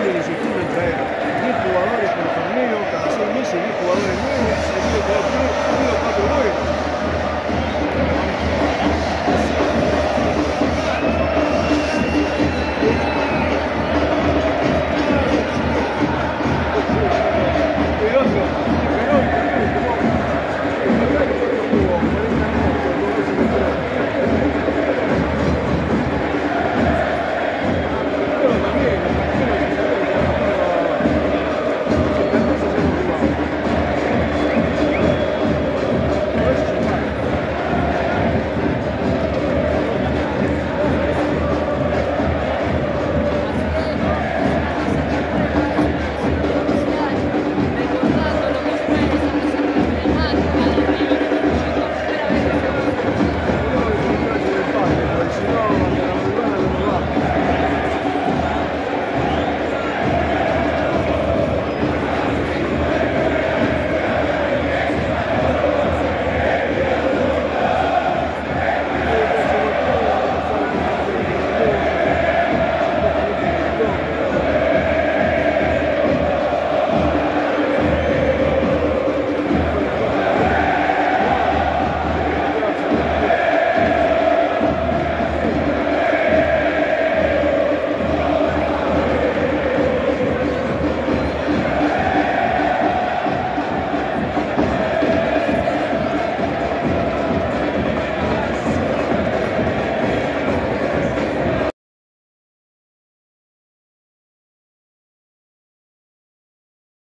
siguen insistiendo en traer 10